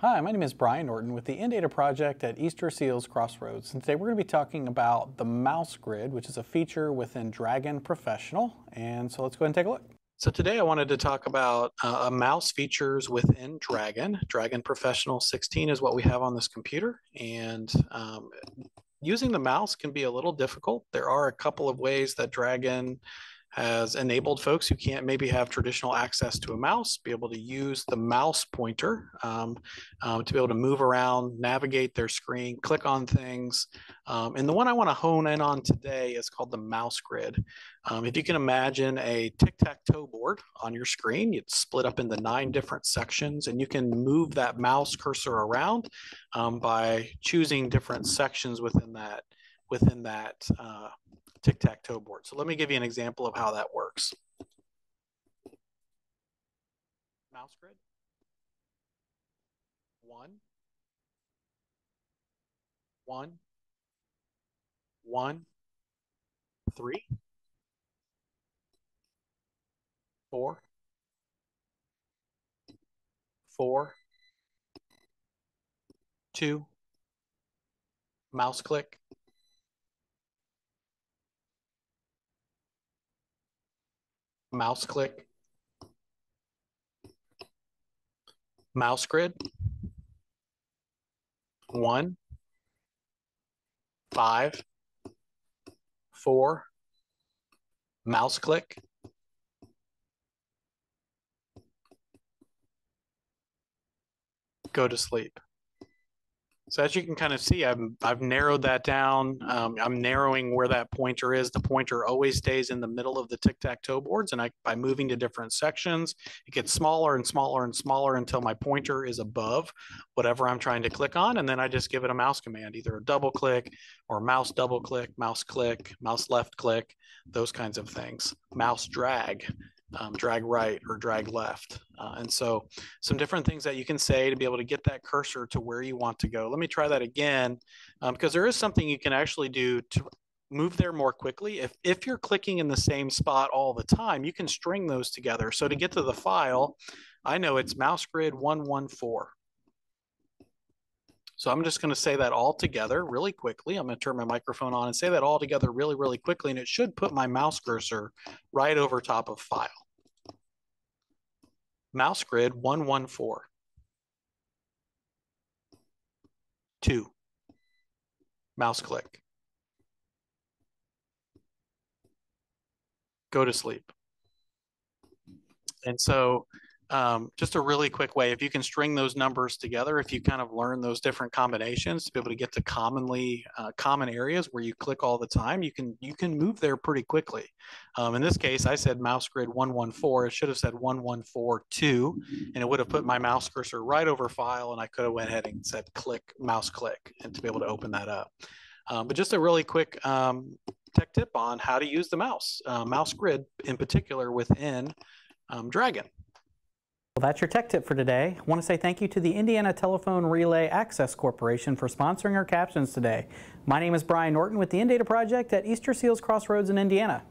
Hi, my name is Brian Norton with the InData project at Easter Seals Crossroads. And today we're going to be talking about the mouse grid, which is a feature within Dragon Professional. And so let's go ahead and take a look. So today I wanted to talk about uh, mouse features within Dragon. Dragon Professional 16 is what we have on this computer. And um, using the mouse can be a little difficult. There are a couple of ways that Dragon has enabled folks who can't maybe have traditional access to a mouse be able to use the mouse pointer um, um, to be able to move around, navigate their screen, click on things. Um, and the one I want to hone in on today is called the mouse grid. Um, if you can imagine a tic-tac-toe board on your screen, it's split up into nine different sections and you can move that mouse cursor around um, by choosing different sections within that within that uh, tic-tac-toe board. So let me give you an example of how that works. Mouse grid. One. One. One. Three. Four. Four. Two. mouse click, mouse click, mouse grid, one, five, four, mouse click, go to sleep. So as you can kind of see, I've, I've narrowed that down. Um, I'm narrowing where that pointer is. The pointer always stays in the middle of the tic-tac-toe boards. And I, by moving to different sections, it gets smaller and smaller and smaller until my pointer is above whatever I'm trying to click on. And then I just give it a mouse command, either a double click or mouse double click, mouse click, mouse left click, those kinds of things. Mouse drag um, drag right or drag left. Uh, and so some different things that you can say to be able to get that cursor to where you want to go. Let me try that again um, because there is something you can actually do to move there more quickly. If, if you're clicking in the same spot all the time, you can string those together. So to get to the file, I know it's mouse grid 114. So I'm just going to say that all together really quickly. I'm going to turn my microphone on and say that all together really, really quickly. And it should put my mouse cursor right over top of file. Mouse grid 114. Two. Mouse click. Go to sleep. And so um, just a really quick way, if you can string those numbers together, if you kind of learn those different combinations to be able to get to commonly uh, common areas where you click all the time, you can you can move there pretty quickly. Um, in this case, I said mouse grid 114. It should have said 1142, and it would have put my mouse cursor right over file, and I could have went ahead and said click mouse click, and to be able to open that up. Um, but just a really quick um, tech tip on how to use the mouse, uh, mouse grid in particular within um, Dragon. Well, that's your tech tip for today. I want to say thank you to the Indiana Telephone Relay Access Corporation for sponsoring our captions today. My name is Brian Norton with the InData Project at Easter Seals Crossroads in Indiana.